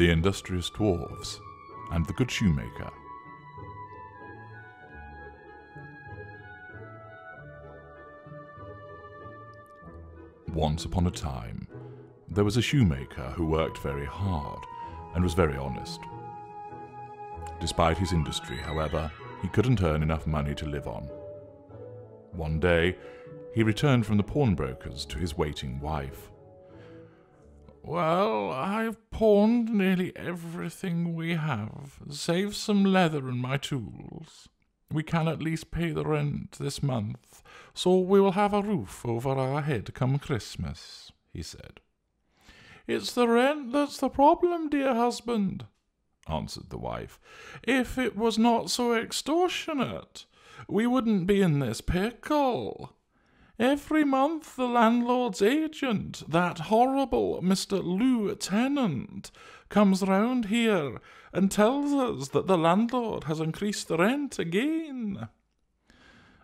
The Industrious Dwarfs, and The Good Shoemaker. Once upon a time, there was a shoemaker who worked very hard and was very honest. Despite his industry, however, he couldn't earn enough money to live on. One day, he returned from the pawnbroker's to his waiting wife. Well, I've pawned nearly everything we have, save some leather and my tools. We can at least pay the rent this month, so we will have a roof over our head come Christmas, he said. It's the rent that's the problem, dear husband, answered the wife. If it was not so extortionate, we wouldn't be in this pickle. Every month the landlord's agent, that horrible Mr. Lou Tennant, comes round here and tells us that the landlord has increased the rent again.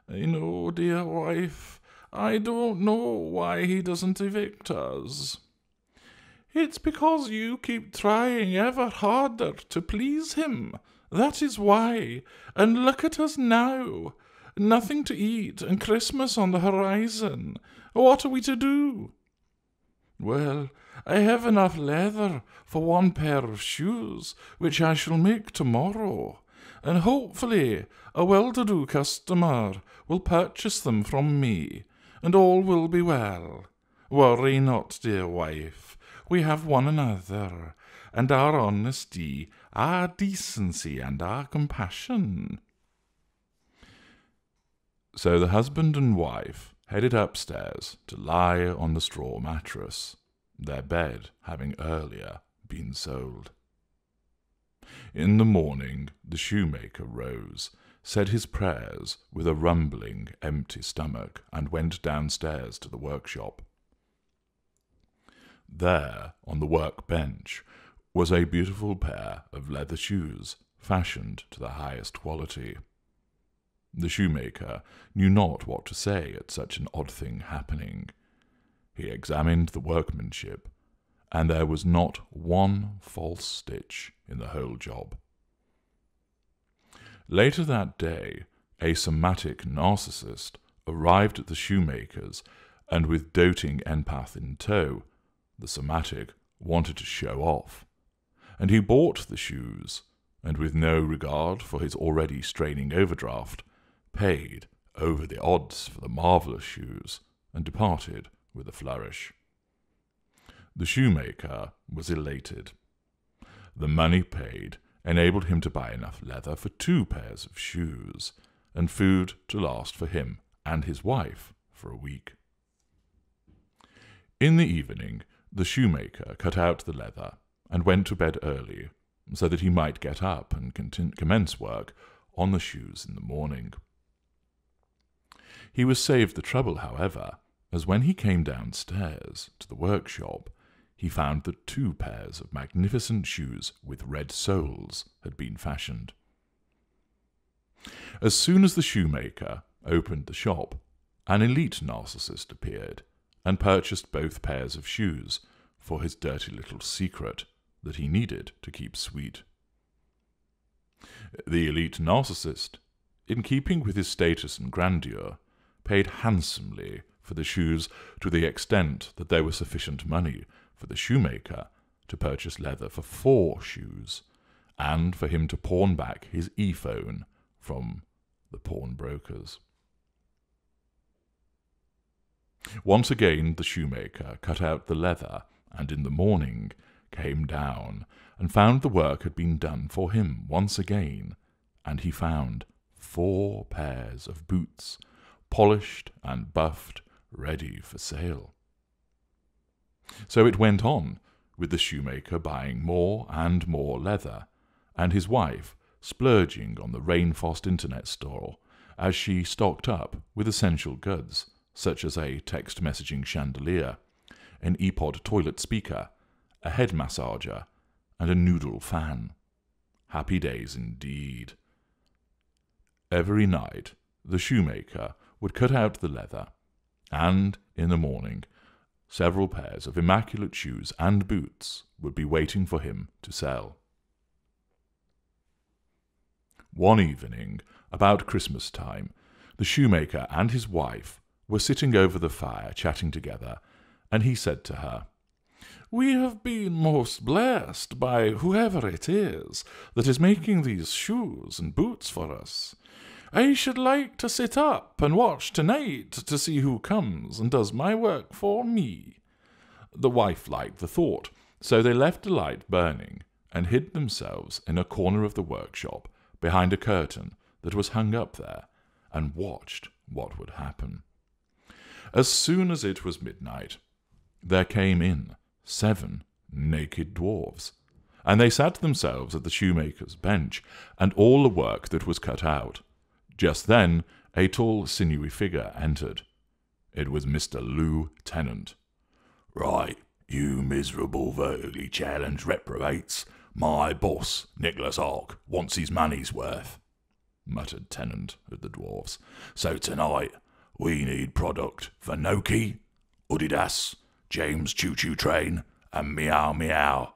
I know, dear wife, I don't know why he doesn't evict us. It's because you keep trying ever harder to please him. That is why. And look at us now. Nothing to eat, and Christmas on the horizon. What are we to do? Well, I have enough leather for one pair of shoes, which I shall make tomorrow, and hopefully a well to do customer will purchase them from me, and all will be well. Worry not, dear wife, we have one another, and our honesty, our decency, and our compassion. So the husband and wife headed upstairs to lie on the straw mattress, their bed having earlier been sold. In the morning the shoemaker rose, said his prayers with a rumbling, empty stomach, and went downstairs to the workshop. There, on the workbench, was a beautiful pair of leather shoes, fashioned to the highest quality. The shoemaker knew not what to say at such an odd thing happening. He examined the workmanship, and there was not one false stitch in the whole job. Later that day, a somatic narcissist arrived at the shoemaker's, and with doting empath in tow, the somatic wanted to show off. And he bought the shoes, and with no regard for his already straining overdraft, paid over the odds for the marvellous shoes, and departed with a flourish. The shoemaker was elated. The money paid enabled him to buy enough leather for two pairs of shoes, and food to last for him and his wife for a week. In the evening, the shoemaker cut out the leather and went to bed early, so that he might get up and commence work on the shoes in the morning. He was saved the trouble, however, as when he came downstairs to the workshop, he found that two pairs of magnificent shoes with red soles had been fashioned. As soon as the shoemaker opened the shop, an elite narcissist appeared and purchased both pairs of shoes for his dirty little secret that he needed to keep sweet. The elite narcissist, in keeping with his status and grandeur, paid handsomely for the shoes to the extent that there was sufficient money for the shoemaker to purchase leather for four shoes, and for him to pawn back his e-phone from the pawnbrokers. Once again the shoemaker cut out the leather, and in the morning came down, and found the work had been done for him once again, and he found four pairs of boots polished and buffed, ready for sale. So it went on, with the shoemaker buying more and more leather, and his wife splurging on the Rainfost Internet store as she stocked up with essential goods such as a text messaging chandelier, an ePod toilet speaker, a head massager, and a noodle fan. Happy days indeed. Every night the shoemaker would cut out the leather, and in the morning several pairs of immaculate shoes and boots would be waiting for him to sell. One evening, about Christmas time, the shoemaker and his wife were sitting over the fire chatting together, and he said to her, We have been most blessed by whoever it is that is making these shoes and boots for us. I should like to sit up and watch tonight to see who comes and does my work for me. The wife liked the thought, so they left the light burning and hid themselves in a corner of the workshop behind a curtain that was hung up there and watched what would happen. As soon as it was midnight, there came in seven naked dwarfs, and they sat themselves at the shoemaker's bench, and all the work that was cut out. Just then, a tall, sinewy figure entered. It was Mr. Lou Tennant. Right, you miserable, vertically challenged reprobates. My boss, Nicholas Ark, wants his money's worth, muttered Tennant at the dwarfs. So tonight, we need product for Noki, Udidas, James Choo Choo Train, and Meow Meow.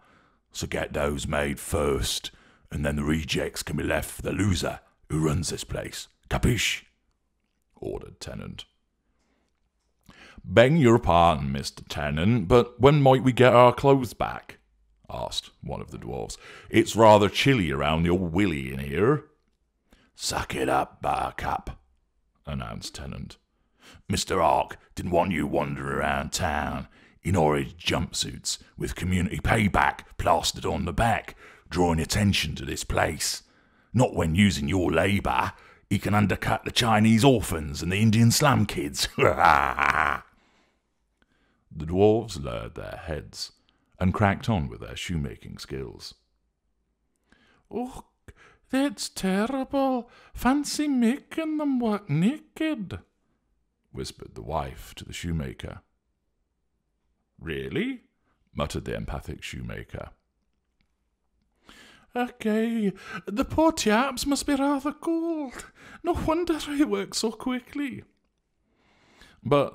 So get those made first, and then the rejects can be left for the loser who runs this place. Capiche? ordered Tennant. Beg your pardon, Mr. Tennant, but when might we get our clothes back? asked one of the dwarfs. It's rather chilly around the old Willie in here. Suck it up, Buttercup, announced Tennant. Mr. Ark didn't want you wandering around town in orange jumpsuits with community payback plastered on the back, drawing attention to this place. Not when using your labour, he can undercut the Chinese orphans and the Indian slum kids. the dwarves lowered their heads and cracked on with their shoemaking skills. Oh, that's terrible. Fancy making them work naked, whispered the wife to the shoemaker. Really? muttered the empathic shoemaker. Okay, the poor chaps must be rather cold. No wonder they work so quickly. But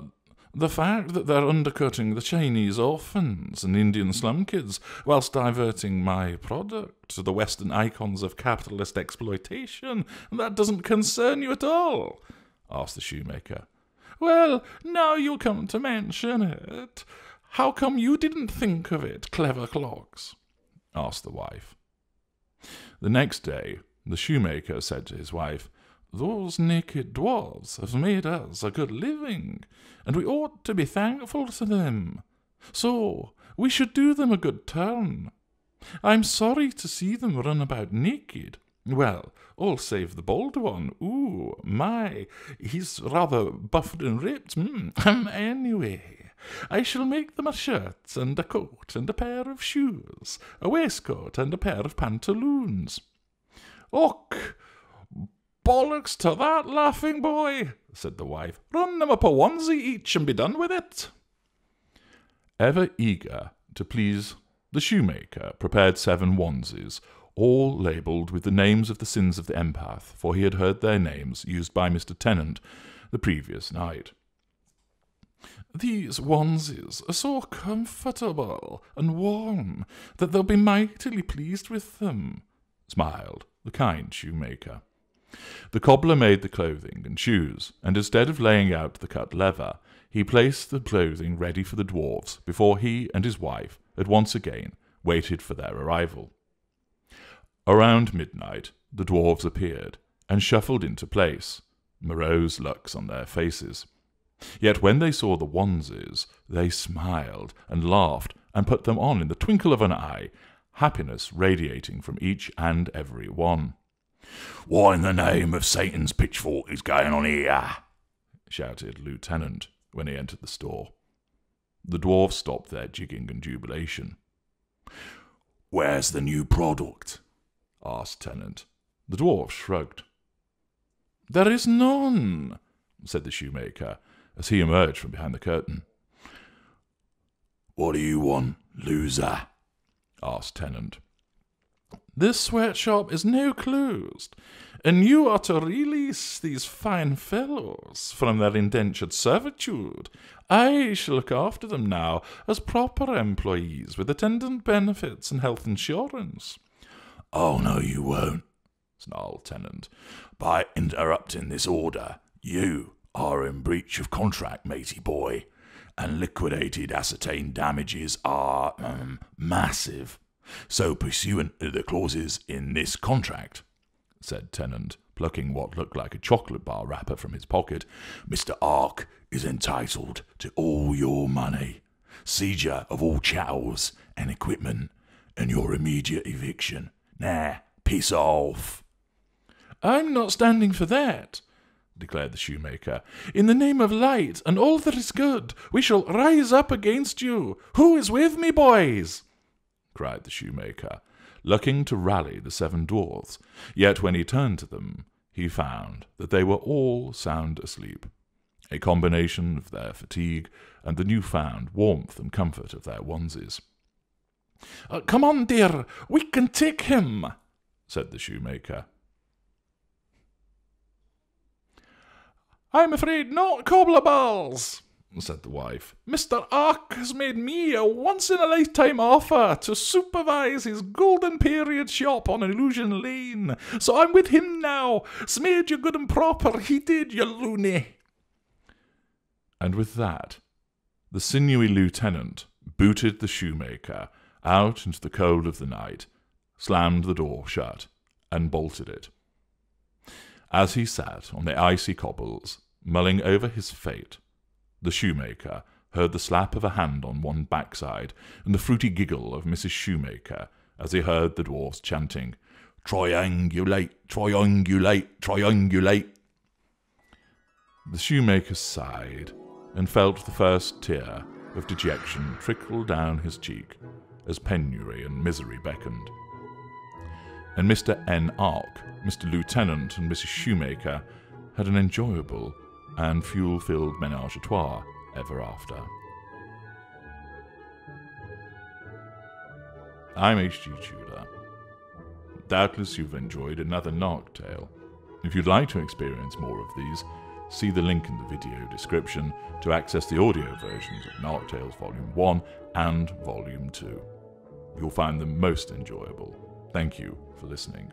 the fact that they're undercutting the Chinese orphans and Indian slum kids whilst diverting my product to the Western icons of capitalist exploitation, that doesn't concern you at all? asked the shoemaker. Well, now you come to mention it, how come you didn't think of it, clever clogs? asked the wife. The next day, the shoemaker said to his wife, Those naked dwarfs have made us a good living, and we ought to be thankful to them. So we should do them a good turn. I'm sorry to see them run about naked. Well, all save the bald one. Ooh, my, he's rather buffed and ripped. Mm. anyway, I shall make them a shirt and a coat and a pair of shoes, a waistcoat and a pair of pantaloons. Och, bollocks to that, laughing boy, said the wife. Run them up a onesie each and be done with it. Ever eager to please, the shoemaker prepared seven onesies, all labelled with the names of the sins of the empath, for he had heard their names used by Mr. Tennant the previous night. These onesies are so comfortable and warm that they'll be mightily pleased with them, smiled the kind shoemaker. The cobbler made the clothing and shoes, and instead of laying out the cut leather, he placed the clothing ready for the dwarfs before he and his wife had once again waited for their arrival. Around midnight, the dwarfs appeared and shuffled into place, morose looks on their faces. Yet when they saw the onesies, they smiled and laughed and put them on in the twinkle of an eye, happiness radiating from each and every one. What in the name of Satan's pitchfork is going on here? shouted Lou Tennant when he entered the store. The dwarfs stopped their jigging and jubilation. Where's the new product? asked Tennant. The dwarf shrugged. There is none, said the shoemaker, as he emerged from behind the curtain. What do you want, loser? asked Tennant. This sweatshop is now closed, and you are to release these fine fellows from their indentured servitude. I shall look after them now as proper employees with attendant benefits and health insurance. Oh, no, you won't, snarled Tennant. By interrupting this order, you are in breach of contract, matey boy, and liquidated ascertained damages are um, massive. So, pursuant to the clauses in this contract, said Tennant, plucking what looked like a chocolate bar wrapper from his pocket, Mr. Ark is entitled to all your money, seizure of all chattels and equipment, and your immediate eviction. Nah, piss off. I'm not standing for that, declared the shoemaker. In the name of light and all that is good, we shall rise up against you. Who is with me, boys? cried the shoemaker, looking to rally the seven dwarfs. Yet when he turned to them, he found that they were all sound asleep, a combination of their fatigue and the new-found warmth and comfort of their onesies. Uh, come on, dear, we can take him, said the shoemaker. I'm afraid not, Cobblerballs, said the wife. Mr. Ark has made me a once in a lifetime offer to supervise his golden period shop on Illusion Lane. So I'm with him now. Smeared you good and proper, he did, you loony. And with that, the sinewy lieutenant booted the shoemaker out into the cold of the night, slammed the door shut, and bolted it. As he sat on the icy cobbles, mulling over his fate, the shoemaker heard the slap of a hand on one backside and the fruity giggle of Mrs. Shoemaker as he heard the dwarfs chanting, Triangulate, triangulate, triangulate. The shoemaker sighed and felt the first tear of dejection trickle down his cheek as penury and misery beckoned. And Mr. N. Ark, Mr. Lou Tennant, and Mrs. Shoemaker had an enjoyable and fuel filled menage a trois ever after. I'm H.G. Tudor. Doubtless you've enjoyed another Narc tale. If you'd like to experience more of these, see the link in the video description to access the audio versions of Narc Tales Volume 1 and Volume 2. You'll find them most enjoyable. Thank you for listening.